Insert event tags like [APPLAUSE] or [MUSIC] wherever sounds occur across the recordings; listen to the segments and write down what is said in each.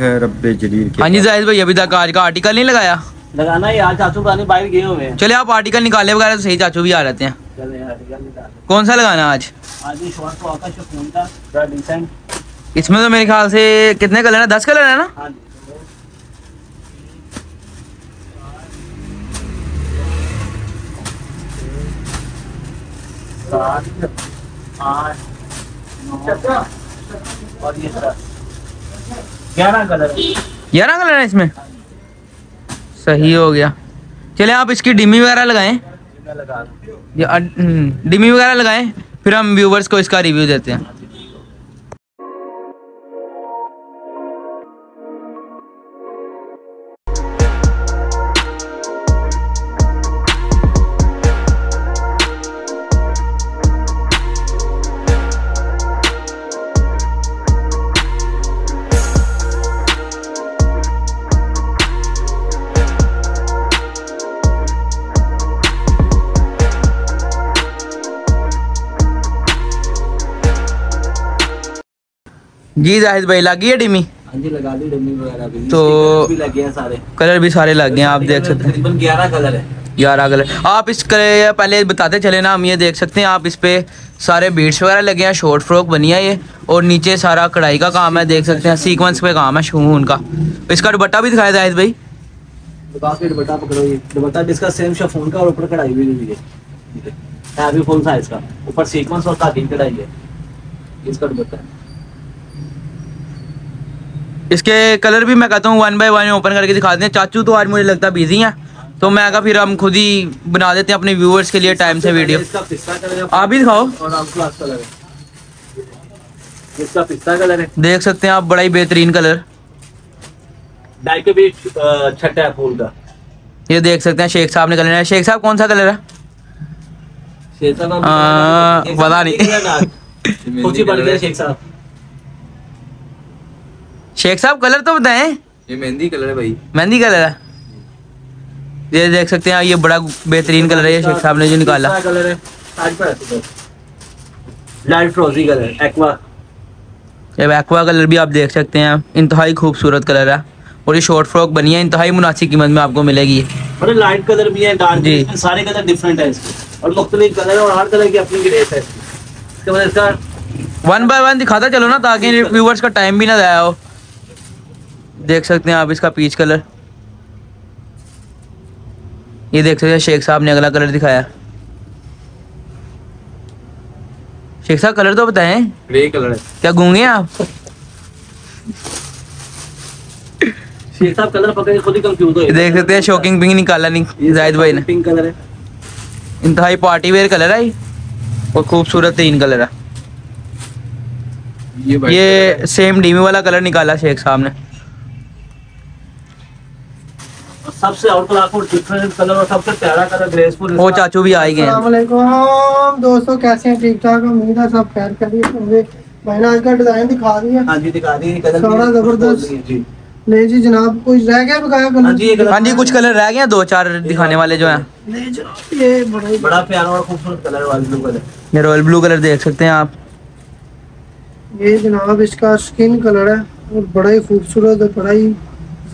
है रब्बे जलील के हाँ जी जाहिद भाई अभी तक आज का आर्टिकल नहीं लगाया? लगाना ही आज चाचू पुरानी बाइक गए हुए हैं। चले आप आर्टिकल निकाले वगैरह तो सही चाचू भी आ जाते हैं। यार कौन सा लगाना आज? आज इसमें तो मेरे ख्याल से कितने कलर है? दस कलर है ना? हाँ सात आठ नौ और ये ग्यारह कलर। है ग्यारह कलर है इसमें? सही हो गया। चले आप इसकी डिमी वगैरह लगाएँ। लगा अ- हम्म, डिमी वगैरह लगाएँ फिर हम व्यूवर्स को इसका रिव्यू देते हैं। जी जाहिद भाई लगी है डिमी हाँ लगा दी डमी वगैरह भी। तो- भी लगे हैं सारे। कलर भी सारे लग गए हैं आप देख सकते हैं। ग्यारह कलर है। ग्यारह कलर आप इस कलर पहले बताते चले ना हम ये देख सकते हैं आप इस पे सारे बीट्स वगैरह लगे हैं शॉर्ट फ्रॉक बनी है ये और नीचे सारा कढ़ाई का काम है देख सकते हैं सीक्वेंस पे काम है शून का इसका दुपट्टा भी दिखाया जाहिद भाई। दुपट्टा पकड़ो ये। दुपट्टा जिसका सेम शफून का और ऊपर कढ़ाई भी हुई है। है? अभी फुल साइज़ का। ऊपर सीक्वेंस और कालीन कढ़ाई है। इसका दुपट्टा इसके कलर भी मैं कहता हूँ वन बाय वन ओपन करके दिखाते हैं। चाचू तो आज मुझे लगता है बिज़ी हैं तो मैं कहा फिर हम खुद ही बना देते हैं अपने व्यूअर्स के लिए टाइम से वीडियो है आप भी दिखाओ। है। इसका पिस्ता कलर है। देख सकते हैं आप बड़ा ही बेहतरीन कलर। डाई के अ, छठा है फूल का। ये देख सकते हैं शेख साहब ने कलर है। शेख साहब कौन सा कलर है? शेख साहब पता नहीं। है ही शेख साहब। [LAUGHS] शेख साहब कलर तो बताएँ। ये मेहंदी कलर है भाई। मेहंदी कलर है? ये देख सकते हैं ये बड़ा बेहतरीन कलर है ये शेख साहब ने जो निकाला। कलर है? लाइट फ्रोजी कलर एक्वा। ये एक्वा कलर भी आप देख सकते हैं इंतहाई खूबसूरत कलर है। और ये शॉर्ट फ्रॉक बनी है इंतहाई मुनासिब कीमत में आपको मिलेगी। और लाइट कलर भी है डार्क जी। सारे कलर डिफरेंट है इसके। और मुख्तलिफ़ कलर है और हर कलर की अपनी ग्रेस है इसका। वन बाय वन दिखाता चलो ना ताकि व्यूवर्स का टाइम भी ना जाया हो। देख सकते हैं आप इसका पीच कलर ये देख सकते हैं शेख साहब ने अगला कलर दिखाया। शेख साहब कलर तो बताएँ। ग्रे कलर है। क्या गूँगे आप? शेख साहब कलर पकड़ के खुद ही कंफ्यूज हो देख सकते हैं शॉकिंग पिंक निकाला नहीं जाहिद भाई ने। पिंक कलर है। इंतहाई पार्टी वेयर कलर है और खूबसूरत तीन कलर है। ये ये सेम डीमी वाला कलर निकाला शेख साहब ने। सबसे आउट क्लास और डिफरेंट कलर और सबसे प्यारा कलर ग्रेसफुल वो चाचू भी आ गए हैं दोस्तों कैसे हैं? ठीक ठाक उम्मीद है सब खैर करिए होंगे। मैंने आज का डिज़ाइन दिखा दिया हाँ। जी दिखा दी। कलर सारा ज़बरदस्त। जी। ले जी जनाब कुछ रह गया बकाया हाँ कलर जी ये कलर हाँ जी कुछ कलर रह गए हैं दो चार दिखाने वाले जो हैं। ये बड़ा बड़ा प्यारा और खूबसूरत कलर वाली ब्लू कलर ये रॉयल ब्लू कलर देख सकते हैं आप। ये जनाब इसका स्किन कलर है और बड़ा ही खूबसूरत और बड़ा ही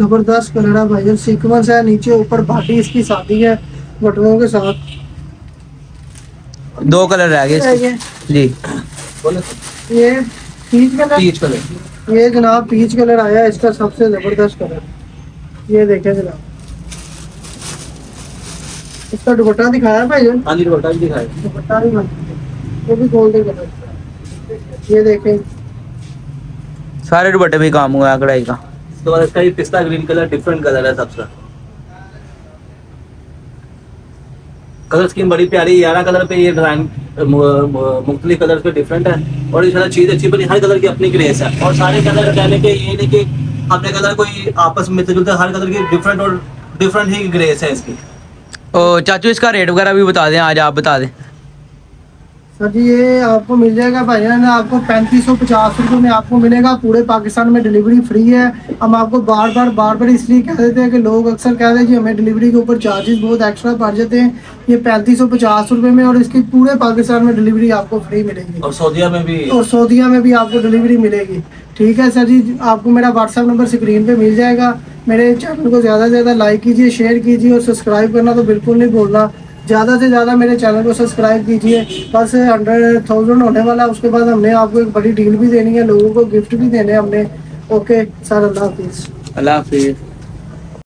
ज़बरदस्त कलर है भाई सीक्वेंस है नीचे ऊपर बाटी इसकी शादी है बटनों के साथ। दो कलर रह गए जी। ये पीच कलर? Peach colour. ये जनाब पीच कलर आया इसका सबसे ज़बरदस्त कलर। ये देखें जनाब। इसका दुपट्टा दिखाया भाई हाँ जी दुपट्टा भी दिखाए दुपट्टा भी बन वो भी गोल्डन कलर। ये देखें। सारे दुपट्टे भी काम हुआ है कढ़ाई का। उसके बाद इसका ये पिस्ता ग्रीन कलर डिफरेंट कलर है सबसे। कलर स्कीम बड़ी प्यारी ग्यारह कलर पे ये डिज़ाइन मुख्तलिफ़ कलर पे डिफरेंट है। और इंशाल्लाह चीज़ अच्छी बनी, हर कलर की अपनी ग्रेस है। और सारे कलर कहने के ये नहीं कि अपने कलर कोई आपस में मिलते जुलते हर कलर की डिफरेंट और डिफरेंट ही ग्रेस है इसकी। ओ, चाचू, इसका रेट वगैरह भी बता दें, आज आप बता दें। सर जी ये आपको मिल जाएगा भाईजान आपको पैंतीस सौ पचास रुपये में आपको मिलेगा। पूरे पाकिस्तान में डिलीवरी फ्री है। हम आपको बार बार बार बार इसलिए कह देते हैं कि लोग अक्सर कहते हैं जी हमें डिलीवरी के ऊपर चार्जेस बहुत एक्स्ट्रा पड़ जाते हैं। ये पैंतीस सौ पचास रुपये में और इसकी पूरे पाकिस्तान में डिलीवरी आपको फ्री मिलेगी। और सऊदीया में भी? और सऊदीया में भी आपको डिलीवरी मिलेगी। ठीक है सर जी आपको मेरा व्हाट्सअप नंबर स्क्रीन पर मिल जाएगा। मेरे चैनल को ज़्यादा से ज़्यादा लाइक कीजिए शेयर कीजिए और सब्सक्राइब करना तो बिल्कुल नहीं भूलना। ज़्यादा से ज़्यादा मेरे चैनल को सब्सक्राइब कीजिए। बस हंड्रेड थाउज़ेंड होने वाला है, उसके बाद हमने आपको एक बड़ी डील भी देनी है, लोगों को गिफ्ट भी देने हमने। ओके सर अल्लाह हाफिज़ अल्लाह हाफिज़